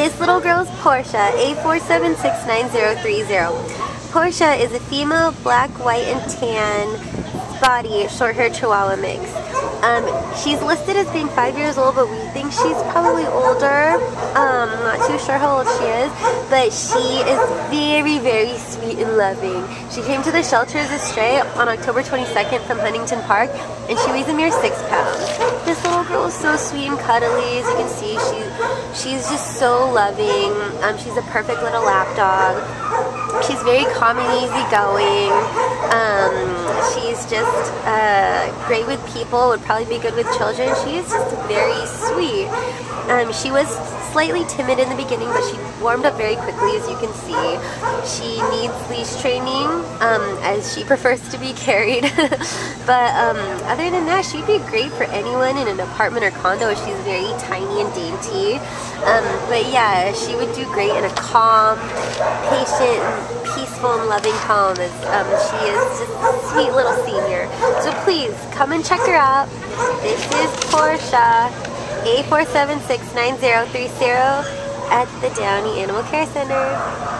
This little girl's Portia, A4769030. Portia is a female black, white, and tan body short hair chihuahua mix. Um, she's listed as being five years old, but we think she's probably older. Um, not too sure how old she is, but she is very, very sweet and loving. She came to the shelter as a stray on October 22nd from Huntington Park, and she weighs a mere six pounds. This little girl is so sweet and cuddly, as you can see. She, she's just so loving. Um, she's a perfect little lap dog. She's very calm and easygoing. Um, she's just uh, great with people, would probably be good with children. She is just very sweet. Um, she was slightly timid in the beginning, but she warmed up very quickly, as you can see. She needs leash training, um, as she prefers to be carried. but um, other than that, she'd be great for anyone in an apartment or condo. She's very tiny and dainty. Um, but yeah, she would do great in a calm, patient, peaceful, and loving home. As um, she is just a sweet little senior. So please come and check her out. This is Portia. A4769030 at the Downey Animal Care Center.